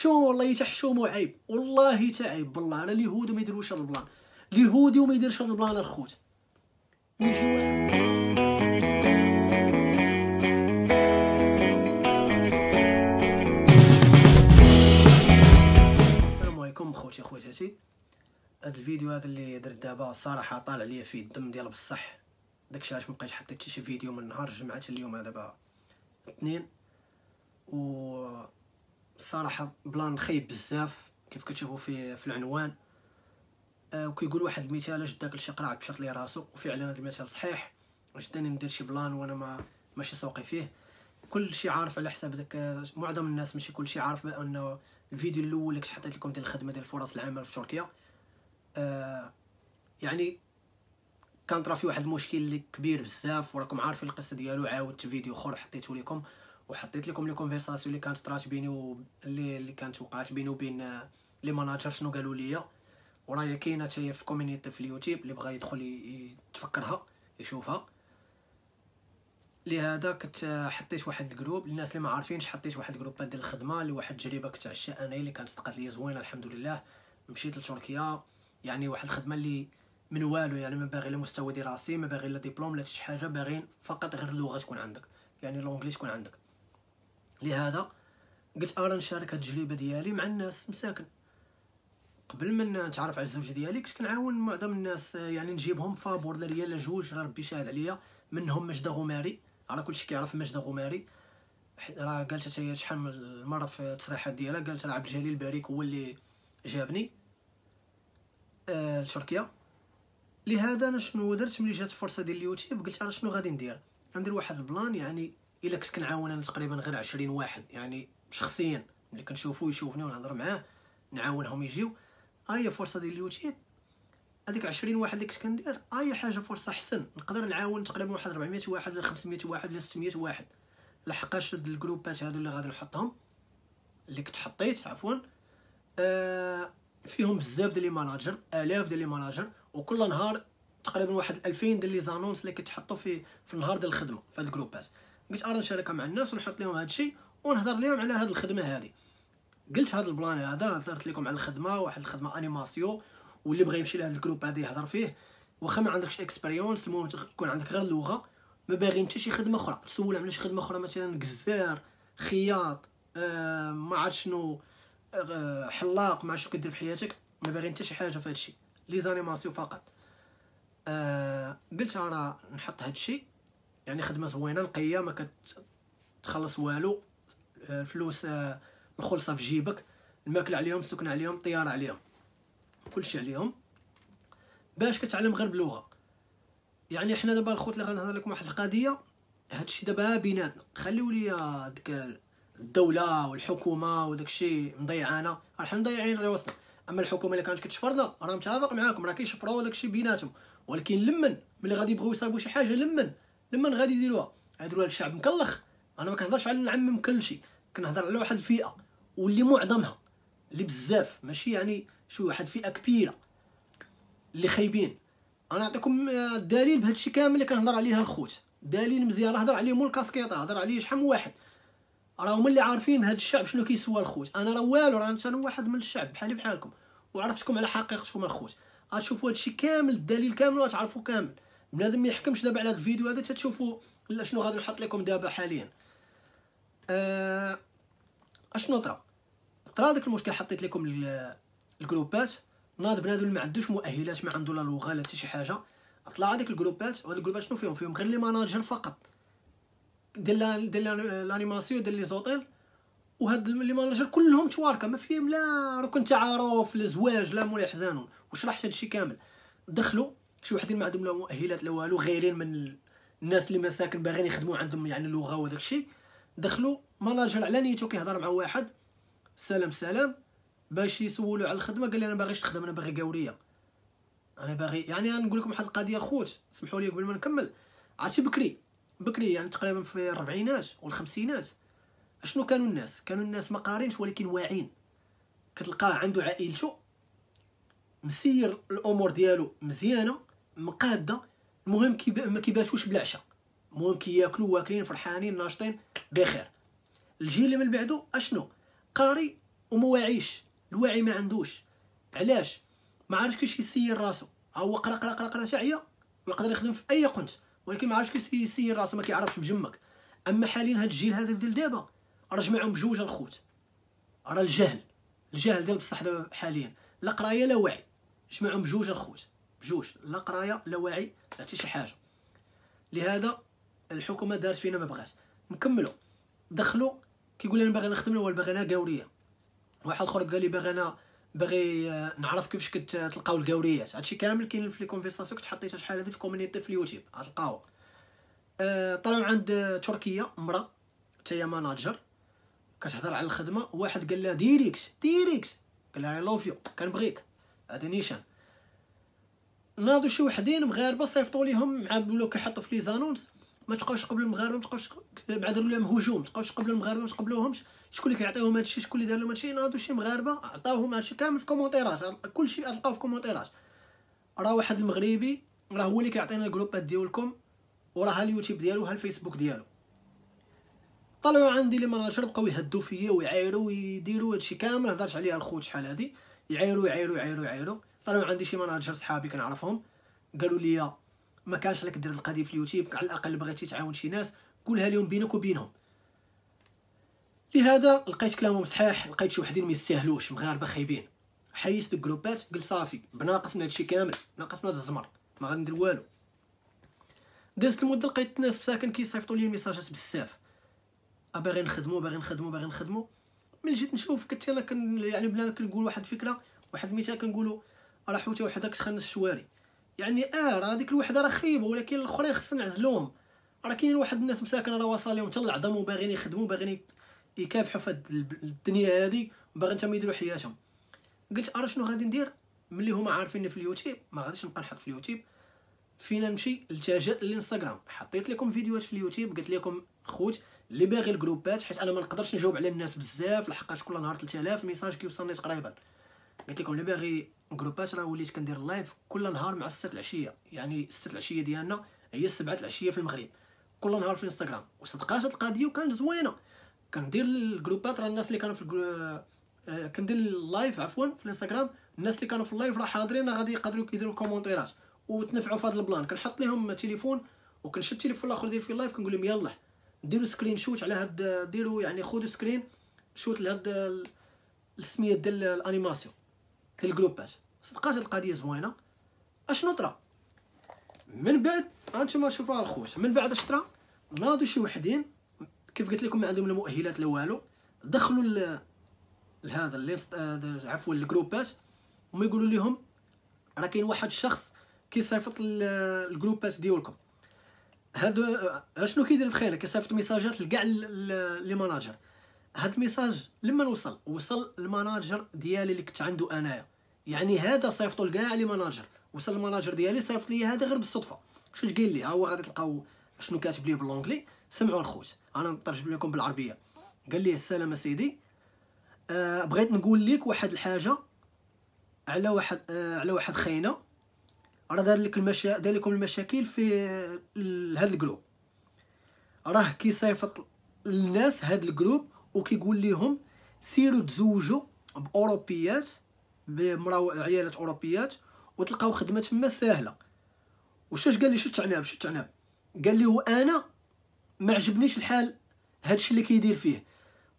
حشومه والله حتى حشومه عيب والله حتى عيب بالله. أنا اليهود ما يديروش هذا البلان اليهودي وما يديرش هذا البلان الخوت السلام عليكم خوتي خواتاتي. هذا الفيديو هذا اللي درت دابا الصراحه طالع ليا فيه الدم ديال بصح. داكشي علاش مبقيتش حطيت شي فيديو من نهار جمعت اليوم. دابا اثنين. و الصراحه بلان خايب بزاف كيف كتشوفوا في في العنوان. آه وكيقول واحد المثال أش داك لشي قراع مشط ليه راسو وفعلا هذا المثال صحيح. داني ندير شي بلان وأنا ما ماشي سوقي فيه؟ كل شي عارف على حساب داك معظم الناس ماشي كل شي عارف بانه الفيديو الأول اللي حطيت لكم ديال الخدمة ديال فرص العمل في تركيا. آه يعني كان طرا فيه واحد المشكل اللي كبير بزاف وراكم عارفين القصة ديالو عاودت فيديو أخر حطيته لكم. وحطيت لكم les conversations اللي كانت طرات بيني و اللي اللي كانت وقعت بيني وبين آه، les managers شنو قالوا ليا. وراهي كاينة حتى في community في اليوتيوب اللي بغى يدخل يتفكرها يشوفها. لهذا كنت حطيت واحد ال groupe. للناس اللي ما عارفينش حطيت واحد ال groupes ديال الخدمة اللي واحد التجربه كنت عشتها أنا اللي كانت صدقات ليا زوينة الحمد لله. مشيت لتركيا. يعني واحد الخدمة اللي من والو يعني ما باغي لا مستوى دراسي ما باغي لا دبلوم لا شي حاجة باغيين فقط غير اللغة تكون عندك. يعني l'anglais تكون عندك. لهذا قلت أنا نشارك هاد التجربه ديالي مع الناس مساكن. قبل ما نتعرف على الزوجة ديالي كنت كنعاون معظم الناس آه، يعني نجيبهم فابور لا ريال لا جوج راه ربي شاهد عليا. منهم مجدة غماري. راه كلشي كيعرف مجدة غماري. راه قالت هي شحال من المره في التصريحات ديالها قالت راه عبد الجليل الباريك هو اللي جابني آه لتركيا. لهذا أنا شنو درت؟ ملي جات الفرصة ديال اليوتيوب قلت أنا شنو غادي ندير؟ ندير واحد البلان يعني إلا كنت كنعاون أنا تقريبا غير 20 واحد. يعني شخصيا ملي كنشوفو يشوفني ونهضر معاه نعاونهم يجيو. ها هي فرصة ديال اليوتيوب. هذيك 20 واحد اللي كنت كندير ها هي حاجة فرصة أحسن. نقدر نعاون تقريبا واحد 400 واحد ل 500 واحد ل 600 واحد. لحقاش هاد الجروبات هادو اللي غادي نحطهم اللي كنت حطيت عفوا. آه فيهم بزاف ديال les managers آلاف ديال les managers وكل نهار تقريبا واحد 2000 ديال les annonces اللي كيتحطوا في في النهار ديال الخدمة في هاد ال groupes. قلت أنا نشاركها مع الناس ونحط لهم هاد الشيء ونهضر لهم على هاد الخدمة هذه. قلت هذا البلان هذا هضرت لكم على الخدمة واحد الخدمة animation واللي بغى يمشي لهذا ال groupe هذا يهضر فيه. واخا ما عندكش expérience المهم تكون عندك غير اللغة ما باغي حتى شي خدمة أخرى. تسول على شي خدمة أخرى مثلا جزار خياط آه ما عرفت شنو آه حلاق ما عرفت شنو كدير في حياتك ما باغي حتى شي حاجة في هذا الشيء. لي زانيماسيون فقط. آه قلت راه نحط هذا الشيء. يعني خدمة زوينة نقيه ما كتخلص والو آه، الفلوس آه، الخلصة في جيبك الماكلة عليهم السكن عليهم الطيارة عليهم كلشي عليهم. باش كتعلم غير بلغه يعني حنا دابا الخوت اللي غنهضر لكم واحد القضية هادشي دابا بيناتنا. خليو ليا ديك الدولة والحكومة وداك الشيء مضيعانا. راه حنا مضيعين راسنا. أما الحكومة اللي كانت كتشفرنا راه متفق معاكم. راه كيشفروا داك الشيء بيناتهم. ولكن لمن؟ ملي غادي يبغيو يصايبوا شي حاجة لمن؟ لمن غادي يديروها. يديروها للشعب مكلخ. أنا ما كنهضرش على نعمم كل شيء. كنهضر على واحد الفئه واللي معظمها اللي بزاف ماشي يعني شي واحد فئة كبيرة اللي خايبين. أنا نعطيكم الدليل بهذا الشيء كامل اللي كنهضر عليه الخوت. دليل مزيان. هضر عليه مول الكاسكيطة هضر عليه شحال من واحد. راه هما اللي عارفين هذا الشعب شنو كيسوى الخوت. أنا راه والو راه أنا واحد من الشعب بحالي بحالكم. وعرفتكم على حقيقتكم الخوت غتشوفوا هذا الشيء كامل الدليل كامل وغتعرفوا كامل. بنادم ما يحكمش دابا على هذا الفيديو هذا تتشوفوا شنو غادي نحط لكم دابا حاليا. آه أشنو طرا؟ طرا داك المشكل حطيت لكم ال- ال groupes. ناض بنادم ما عندوش مؤهلات ما عنده لا لغة لا حتى شي حاجة. طلع هذيك ال groupes وهاد ال groupes شنو فيهم؟ فيهم غير les managers فقط. ديال لا- ديال لا- ال animation ديال les hôtels. وهاد les managers كلهم تواركة ما فيهم لا ركن تعارف لا زواج لا مولاي حزانون وشرحت هادشي كامل. دخلوا شي وحدين ما عندهم لا مؤهلات لا والو غيرين من ال- الناس اللي مساكن باغيين يخدموا عندهم يعني اللغة وداك الشيء. دخلوا manager على نيته كيهضر مع واحد سلام سلام باش يسولوا على الخدمة قال لي أنا ماباغيش نخدم أنا باغي قاورية. أنا باغي يعني نقول لكم واحد القضية خوت سمحوا لي قبل ما نكمل. عرفتي بكري؟ بكري يعني تقريبا في الربعينات والخمسينات. أشنو كانوا الناس؟ كانوا الناس ما قارينش ولكن واعين كتلقاه عنده عائلته مسير الأمور ديالو مزيانة مقادة المهم كيب... ما كيباتوش بالعشاء المهم كياكلوا واكلين فرحانين ناشطين بخير. الجيل اللي من بعدو أشنو؟ قاري وما واعيش. الوعي ما عندوش. علاش؟ ما عارفش كيفاش يسير راسو. هو قرا قرا قرا قرأ شعيه ويقدر يخدم في أي قنت ولكن ما عارفش كيفاش يسير راسو ما كيعرفش بجمك. أما حاليا هاد الجيل هذا ديال دابا راه جمعهم بجوج الخوت. راه الجهل. الجهل ديال بصح دابا حاليا. لا قراية لا وعي. جمعهم بجوج الخوت. بجوج لا قراية لا وعي لا حتى شي حاجة. لهذا الحكومة دارت فينا ما بغات نكملوا دخلوا كيقول أنا باغي نخدم الأول باغي أنا قاوريه واحد آخر قال لي باغي أنا باغي آه، نعرف كيفاش كتلقاو القاوريات هادشي كامل كاين في لي كونفرساسيون كنت حطيتها شحال هادي في كوميونيتي في اليوتيوب. غتلقاو أه طلعوا عند تركيا مرا حتى هي ماناجر كتهضر على الخدمة. واحد قال لها ديريكس ديريكس قال لها اي لوف يو كنبغيك. هذا نيشان. ناضوا شي وحدين مغاربة صيفطوا ليهم مع ولاو كيحطوا في les annonces ما تبقاوش تقبلوا المغاربة ما تبقاوش بعد داروا لهم هجوم تبقاوش تقبلوا المغاربة ما تقبلوهمش. شكون اللي كيعطيهم هادشي؟ شكون اللي دار لهم هادشي؟ ناضوا شي مغاربة عطاوهم هادشي كامل في commentaires ات كلشي تلقاو في commentaires ات راه واحد المغربي راه هو اللي كيعطينا ال groupes ديالكم وراه ها اليوتيوب ديالو ها الفيسبوك ديالو. طلعوا عندي les managers بقاو يهدوا فيا ويعايروا ويديروا هادشي كامل. هضرت عليها الخوت شحال هادي. يعايروا يعايروا يعايروا يعايروا. طلعوا عندي شي managers صحابي كنعرفهم. قالوا لي ما كانش لك دير القضية في اليوتيوب على الأقل بغيتي تعاون شي ناس قولها لهم بينك وبينهم. لهذا لقيت كلامهم صحيح لقيت شي وحدين ما يستاهلوش مغاربة خايبين. حيدت ال groupes قلت صافي بناقص من هادشي كامل ناقص من هاد الزمر ما غندير والو. دازت المدة لقيت الناس مساكن كيصيفطوا لي messages ات بزاف. باغي نخدمو باغي نخدمو باغي نخدمو. ملي جيت نشوف كنت أنا كن يعني بلا كنقول واحد الفكرة واحد المثال كنقولوا راه حوته وحده كتخنس الشواري. يعني آه راه ديك الوحده راه خيبه ولكن الاخرين خصنا نعزلوهم. راه كاينين واحد الناس مساكن راه واصل لهم حتى العظم وباغيين يخدموا باغيين يكافحوا في الدنيا هذه وباغيين حتى يديروا حياتهم. قلت ارى شنو غادي ندير؟ ملي هما عارفيني في اليوتيوب ما غاديش نبقى نحط في اليوتيوب. فينا نمشي لتجاء للإنستغرام. حطيت لكم فيديوهات في اليوتيوب قلت لكم خوت اللي باغي ال groupes حيت أنا ما نقدرش نجاوب على الناس بزاف لحقاش كل نهار 3000 message كيوصلني تقريبا. قلت لكم اللي باغي groupes راه وليت كندير ال live كل نهار مع 6 العشية. يعني 6 العشية ديالنا هي 7 العشية في المغرب. كل نهار في الانستغرام وصدقات هاد القضية وكانت زوينة. كندير ال groupes راه الناس اللي كانوا في ال grou... آه كندير ال live عفوا في الانستغرام الناس اللي كانوا في ال live راه حاضرين غادي يقدروا يديروا commentaires ات وتنفعوا في هذا البلان. كنحط لهم تليفون وكنشد التليفون الآخر ديال في ال live كنقول لهم يلاه ديروا screenshot على هاد ديروا يعني خذوا screenshot لهاد السمية ديال ال animation. ديال ال groupات صدقات القضية زوينة. أشنو طرا؟ من بعد هانتوما شوفوها الخوت من بعد أش طرا؟ ناضوا شي وحدين. كيف قلت لكم ما عندهم لا مؤهلات لا والو. دخلوا لهذا اللي عفوا الجروبات وما يقولوا لهم راه كاين واحد الشخص كيصيفط ال groupات ديالكم. هذا شنو كيدير تخيل كيصيفط messageات لكاع les managers. هاد ال message لما وصل؟ وصل ال manager ديالي اللي كنت عنده أنايا. يعني هذا صيفطو لكاع les managers. وصل ال manager ديالي صيفط لي هذا غير بالصدفة. شنو قايل لي؟ ها هو غادي تلقاو شنو كاتب لي ب l'anglais سمعوا الخوت. أنا نترجم لكم بالعربية. قال لي السلام سيدي آه بغيت نقول لك واحد الحاجة على واحد آه على واحد خاينه راه دار لك المشا دار لكم المشاكل في هذا ال group. راه كيصيفط الناس هذا ال group وكيقول لهم سيروا تزوجوا بأوروبيات بمرا عيالات أوروبيات وتلقاو خدمة تما ساهلة. وشاش قال لي شت عناب شت عناب قال لي وأنا ما عجبنيش الحال هادشي اللي كيدير فيه.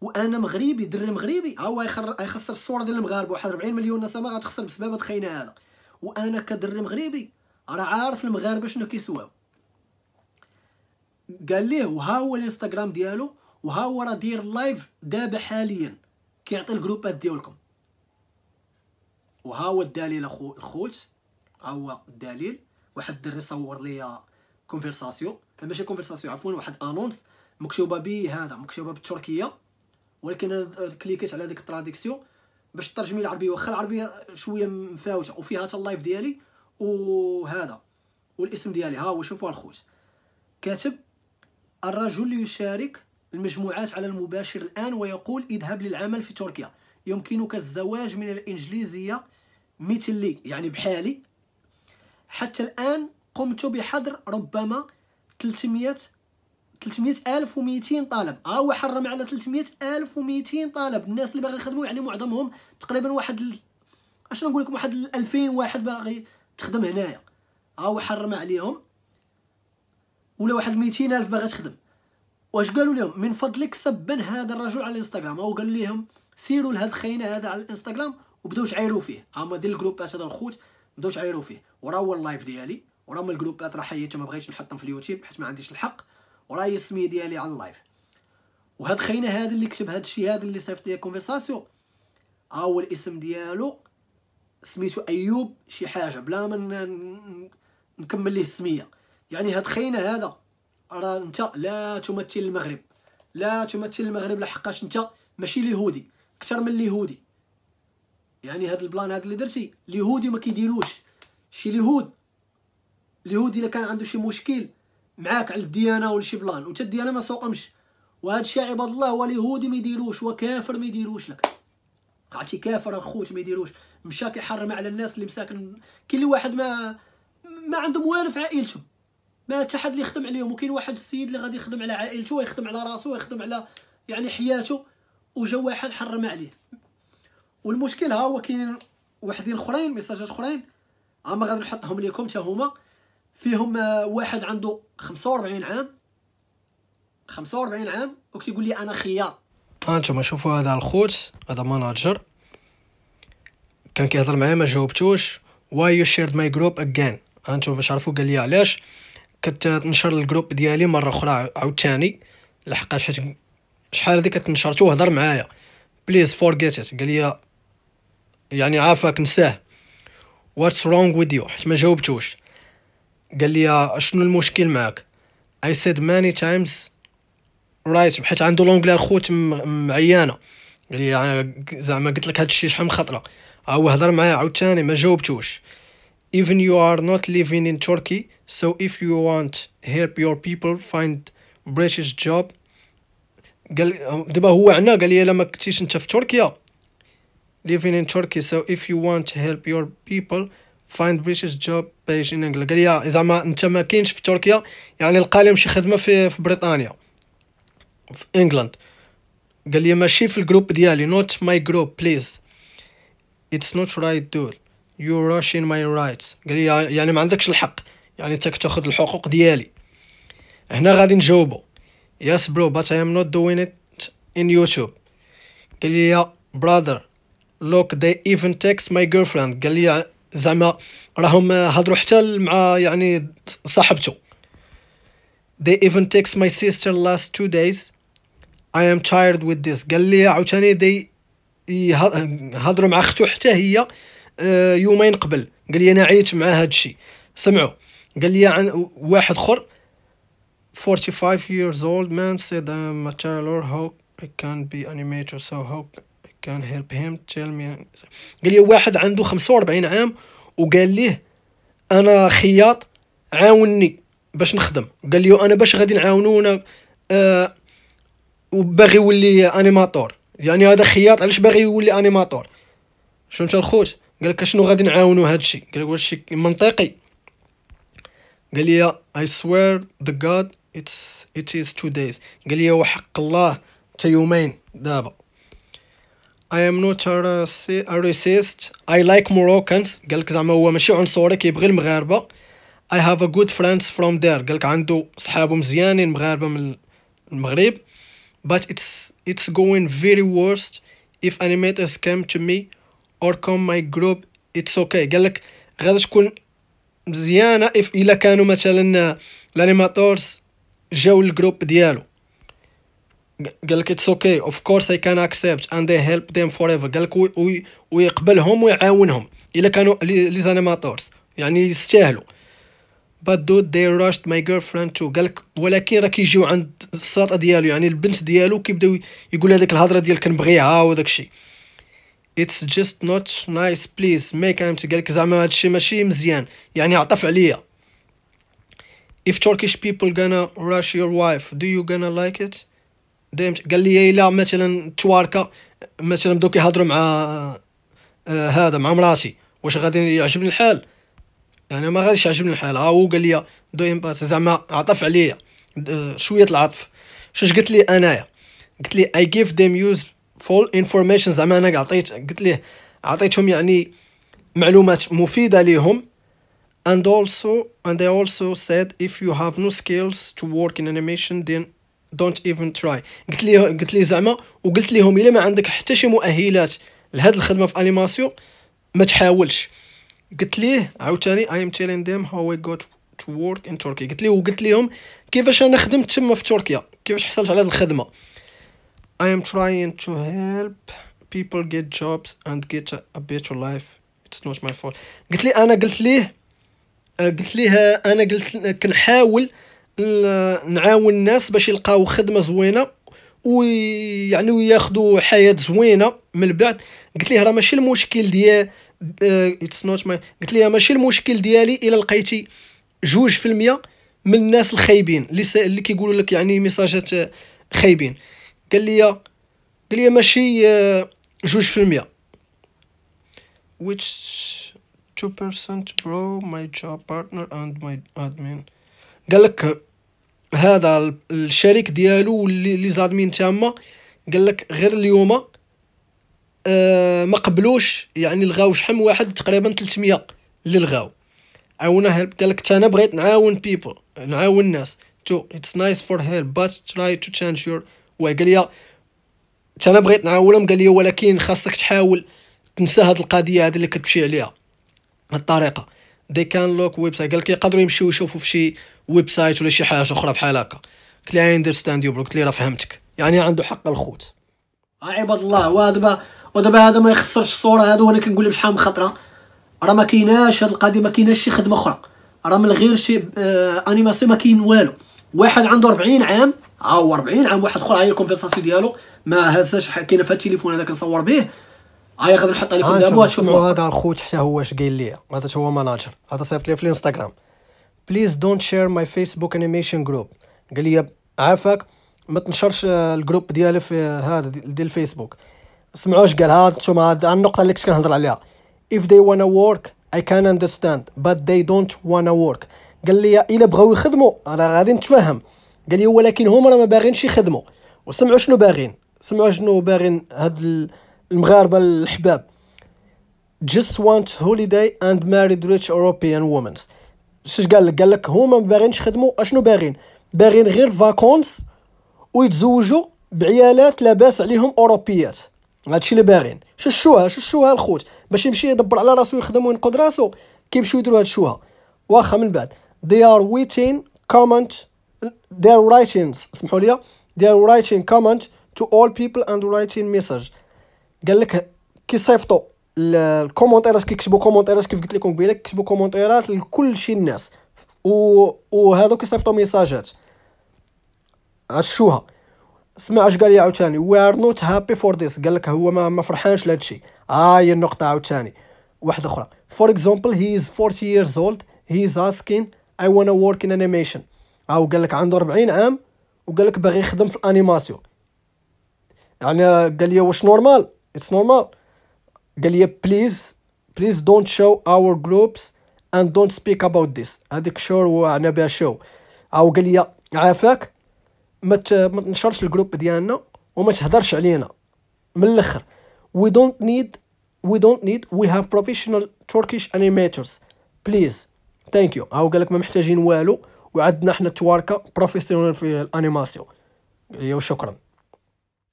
وأنا مغربي دري مغربي ها هو يخسر الصورة ديال المغاربة واحد 40 مليون نسمه غتخسر بسبب الخينه هذا. وأنا كدري مغربي راه عارف المغاربة شنو كيسواو. قال ليه وها هو الانستغرام ديالو وها هو راه داير live دابا حاليا. كيعطي ال groupات ديالكم. وها هو الدليل اخو الخوت ها هو الدليل. واحد الدري صور ليا conversation ماشي conversation عفوا واحد annonce مكتوبة به هذا مكتوبة بالتركيه ولكن أنا cliquيت على ديك ال traduction باش ترجمي العربية واخا العربية شوية مفاوتة وفيها حتى ال live ديالي وهذا والاسم ديالي. ها هو شوفوا الخوت كاتب الرجل يشارك المجموعات على المباشر الآن ويقول اذهب للعمل في تركيا. يمكنك الزواج من الإنجليزية مثلي يعني بحالي. حتى الآن قمت بحضر ربما 300 300 ألف و200 طالب. ها هو حرم على 300 ألف و200 طالب. الناس اللي باغي يخدموا يعني معظمهم تقريبا واحد ال... نقول لكم واحد 2000 واحد باغي تخدم هنايا. ها هو حرم عليهم. ولا واحد 200 ألف باغا تخدم. واش قالوا لهم؟ من فضلك سبا هذا الرجل على الإنستغرام. أو قال لهم سيروا لهاد الخينا هذا على الإنستغرام وبداو تعايروا فيه. هما ديال ال groupات هذا الخوت بداو تعايروا فيه. وراه هو ال live ديالي. وراه من ال groupات راه حيدته ما بغيتش نحطهم في اليوتيوب حيت ما عنديش الحق. وراه هي السمية ديالي على ال live. وهاد خينا هذا اللي كتب هاد الشيء هذا اللي صيفط ليا conversation ها هو الاسم ديالو. سميتو أيوب شي حاجة بلا ما نكمل ليه السمية. يعني هاد خينا هذا راه انت لا تمثل المغرب. لا تمثل المغرب لحقاش انت ماشي اليهودي. أكثر من اليهودي. يعني هاد ال plan هذا اللي درتي اليهودي ما كيديروش. شي اليهود اليهودي إلا كان عنده شي مشكل معاك على الديانة ولا شي plan وانت الديانة ما سوقهمش وهذا الشيء عباد الله هو اليهودي ما يديروش وكافر ما يديروش لك. عرفتي؟ كافر الخوت ما يديروش. مشى كيحرم على الناس اللي مساكن. كاين واحد ما ما عندهم والو في عائلتهم. ما حتى حد اللي يخدم عليهم. وكاين واحد السيد اللي غادي يخدم على عائلته ويخدم على راسو ويخدم على يعني حياته. وجا واحد حرم عليه. والمشكل ها هو كاين وحدين أخرين ميساجات أخرين. أما غادي نحطهم لكم حتى هما. فيهم واحد عنده 45 عام. 45 عام وكيقول لي أنا خياط ها أنتم شوفوا هذا الخوت هذا ماناجر. كان كيهضر معايا ما جاوبتوش. why you shared my group again أنتم باش عرفوا قال لي علاش. كتنشر ال group ديالي مرة أخرى عاوتاني. لحقاش حيت شحال هادي كتنشرتو هضر معايا. please forget قال لي يعني عافاك نساه. what's wrong with you حيت ما جاوبتوش. قال لي شنو المشكل معاك؟ I said many times right حيت عنده l'anglais الخوت معيانة. قال لي زعما قلت لك هادشي شحال من خطرة. هو هضر معايا عاوتاني ما جاوبتوش. Even you are not living in Turkey so if you want help your people find British job قال دابا هو عنا قال لي الا ما كنتيش انت في تركيا. Living in Turkey so if you want to help your people find British job page in England. قال لي زعما انت ما كاينش في تركيا يعني لقى لهم شي خدمة في في بريطانيا في England قال لي ماشي في ال group ديالي not my group please. It's not right dude. You rushing my rights. قال لي يعني ما عندكش الحق يعني انت كتاخذ الحقوق ديالي. هنا غادي نجاوبو. Yes bro but I am not doing it in YouTube. قال لي brother look they even text my girlfriend. قال لي زعما راهم هضروا حتى مع يعني صاحبته. They even text my sister last two days I am tired with this. قال لي عاوتاني دي هضروا مع أختو حتى هي آه، يومين قبل. قال لي أنا عييت مع هذا الشيء سمعوا. قال لي عن واحد آخر 45 years old man said I'm a tailor how I can be animator so how كان هيلب هيم تيل مي قال لي واحد عنده 45 عام. وقال ليه أنا خياط عاوني باش نخدم. قال لي أنا باش غادي نعاونونا آه وباغي يولي animateur. يعني هذا خياط علاش باغي يولي animateur؟ فهمت الخوت قال لك شنو غادي نعاونو هادشي قال لك واش منطقي. قال لي I swear to God it's it is two days. قال لي وحق الله تا يومين. دابا. I am not a racist I like Moroccans. قال لك زعما هو ماشي عنصري كيبغي المغاربة. I have a good friends from there. قال لك عنده صحابو مزيانين مغاربة من المغرب. But it's it's going very worst. If animators come to me or come my group it's okay. قال لك غادي تكون مزيانة. If إلا كانوا مثلا ال animators جاو ال group ديالو. قال لك it's okay of course I can accept and I help them forever قال لك ويقبلهم ويعاونهم إلا كانوا les animateurs يعني يستاهلوا. But dude they rushed my girlfriend too. قال لك ولكن راه كيجيو عند الساطه ديالو يعني البنت ديالو كيبداو يقول هذيك الهضرة ديال كنبغيها وداك الشيء it's just not nice please make empty. قال لك زعما هادشي ماشي مزيان يعني عطف عليا. If Turkish people gonna rush your wife do you gonna like it? دايم قال لي الا مثلا تواركا مثلا بداو كيهضروا مع آه هذا مع مراتي. واش غادي يعجبني الحال؟ يعني ما غاديش يعجبني الحال. ها هو قال لي do empathy زعما عطف عليا شوية العطف. شاش قلت لي أنايا؟ قلت لي I give them useful information زعما أنا عطيت قلت ليه عطيتهم يعني معلومات مفيدة ليهم. and also and I also said if you have no skills to work in animation then don't even try قلت لي قلت لي زعما وقلت لهم الا ما عندك حتى شي مؤهلات لهاد الخدمه في انيماسيون ما تحاولش قلت ليه عاوتاني I am telling them how I got to work in Turkey قلت ليه وقلت لهم كيفاش انا خدمت تما في تركيا كيفاش حصلت على هاد الخدمه I am trying to help people get jobs and get a better life it's not my fault قلت لي انا قلت ليه قلت ليه أنا قلت كنحاول نعاون الناس باش يلقاو خدمة زوينة ويعني وياخذوا حياة زوينة من بعد قلت ليه راه ماشي المشكل ديال it's not my قلت ليه ماشي المشكل ديالي إلا لقيتي جوج في المية من الناس الخايبين اللي س... اللي كيقولوا لك يعني ميساجات خايبين. قال لي قال لي ماشي جوج في المية. Which 2% bro my job partner and my admin. قال لك هذا الشريك ديالو اللي لي زادمين تاما قال لك غير اليوم آه ما قبلوش يعني لغاو شحال واحد؟ تقريبا 300 اللي لغاو. عاونا هيلب قال لك أنا بغيت نعاون بيبل نعاون الناس. to it's nice for help but try to change your way قال لي أنا بغيت نعاونهم؟ قال لي ولكن خاصك تحاول تنسى هاد القضية هذه اللي كتمشي عليها. الطريقة. they can look website قال يقدروا يمشيو يشوفوا في شي website ولا شي حاجة أخرى بحال هكا. قلت لي I understand you قلت لي راه فهمتك. يعني عنده حق الخوت. عباد الله. ودابا ودابا هذا ما يخسرش الصورة هذا وأنا كنقول لك شحال من خطره راه ما كايناش هاد القضية ما كايناش شي خدمة أخرى. راه من غير شي آه animation ما كاين والو. واحد عنده 40 عام. ها 40 عام. واحد أخر هاي ال conversation ديالو. ما هزاش كاينة في التليفون هذا كنصور به. هاي غادي نحط لكم دابا تشوفوا هذا الخوت حتى هو اش قايل لي. هذا هو manager هذا صيفط لي في الانستغرام. please don't share my Facebook animation group قال لي عافاك. ما تنشرش ال group ديالي في هذا ديال الفيسبوك سمعوا اش قال. هذا نتوما هاد النقطة اللي كنت كنهضر عليها. If they wanna work I can understand but they don't wanna work. قال لي إلا بغاو يخدموا أنا غادي نتفاهم. قال لي ولكن هما راه ما باغينش يخدموا. وسمعوا شنو باغين سمعوا شنو باغين هاد المغاربة الحباب just want holiday and married rich European women. شش قال لك؟ قال لك هما ما باغينش يخدموا. أشنو باغين باغين غير vacances ويتزوجوا بعيالات لاباس عليهم أوروبيات. هادشي اللي باغين شوها شوها الخوت. باش يمشي يدبر على راسو يخدم وينقذ راسو. كيمشيو يديروا هاد الشوها واخا من بعد. They are waiting comment they are writing سمحوا لي. They are writing comment to all people and writing message. قال لك كيصيفطوا الكومونتيرات كيكتبوا كومونتيرات كيف قلت لكم قبيلة كيكتبوا كومونتيرات لكل شي الناس. و وهذو كيصيفطوا ميساجات. عشوها. اسمع اش قال لي عاوتاني؟ we are not happy for this قال لك هو ما, ما فرحانش لهذا الشيء ها هي النقطة عاوتاني. واحدة أخرى. for example he is 40 years old. He is asking I wanna work in animation. هاو قال لك عنده 40 عام. وقال لك باغي يخدم في ال animation. يعني قال لي واش normal؟ it's normal قال لي please please don't show our groups and don't speak about this هذيك شور وعنا بها شو أو قال لي عافاك. ما تنشرش ال group ديالنا وما تهضرش علينا. من الأخر. We don't need we don't need we have professional Turkish animators. Please. Thank you. أو قال لك ما محتاجين والو. وعندنا حنا تواركا professionnels في ال animation وشكرا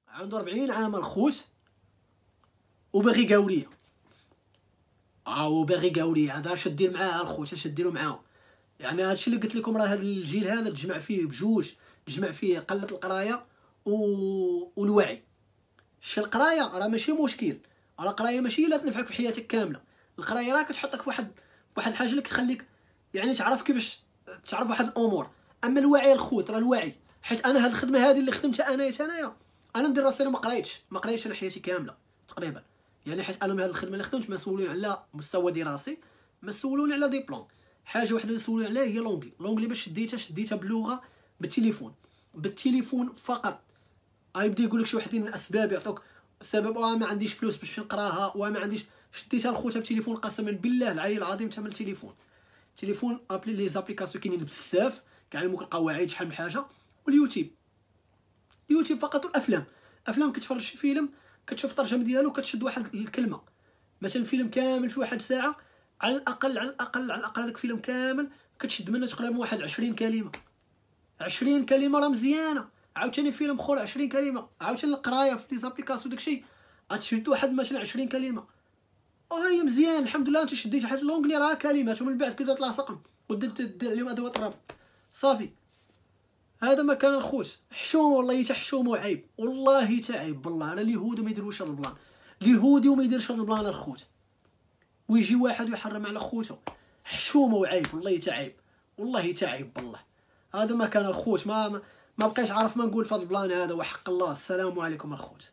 عنده 40 عام الخوت وباغي قاوريه آه باغي قاوريه هذا اش دير معاه الخوت اش ديروا معاه؟ يعني هادشي اللي قلت لكم راه هذا الجيل هذا تجمع فيه بجوج تجمع فيه قلة القراية و... والوعي. شي القراية راه ماشي مشكل. راه القراية ماشي لا تنفعك في حياتك كاملة. القراية راه كتحطك في واحد واحد الحاجة اللي كتخليك يعني تعرف كيفاش تعرف واحد الأمور. أما الوعي الخوت راه الوعي. حيت أنا هاد الخدمة هذه اللي خدمتها أنايا انايا أنا ندير راسي ما قريتش ما قريتش أنا حياتي كاملة تقريبا. يعني حيت أنا من هذه الخدمة اللي خدمت مسؤولين على مستوى دراسي مسؤولون على ديبلوم. حاجة واحدة اللي مسؤولين عليها هي l'anglais. l'anglais باش شديتها شديتها باللغة بالتليفون. بالتليفون فقط. غيبدا يقول لك شي وحدين من الأسباب يعطوك سبب آه ما عنديش فلوس باش نقراها وما عنديش. شديتها لخوتها بتليفون قسما بالله العلي العظيم ثمن التليفون. تليفون appli les applications كاينين بزاف كاع ممكن قواعد شحال من حاجة. واليوتيوب. اليوتيوب فقط الافلام أفلام كتفرج شي فيلم كتشوف الترجمه ديالو كتشد واحد الكلمة مثلا فيلم كامل في واحد ساعه على الاقل على الاقل على الاقل هذاك الفيلم كامل كتشد منه تقريبا واحد 20 كلمه 20 كلمه راه مزيانه عاوتاني فيلم اخر 20 كلمه عاوتاني القرايه في les applications داكشي غتشد واحد مثلا 20 كلمه آه هي مزيان الحمد لله انت شديت واحد l'anglais راه كلمات ومن بعد كدا تلاصقهم وديت عليهم ادوات الربط صافي هذا ما كان الخوت حشومه والله حتى حشومه وعيب. والله حتى عيب بالله. أنا اليهود وما يديروش هذا البلان. اليهودي وما يديرش هذا البلان الخوت. ويجي واحد ويحرم على خوته. حشومه وعيب. والله حتى عيب والله حتى عيب بالله. هذا ما كان الخوت. ما ما بقيتش عارف ما نقول في هذا البلان هذا. وحق الله. السلام عليكم الخوت.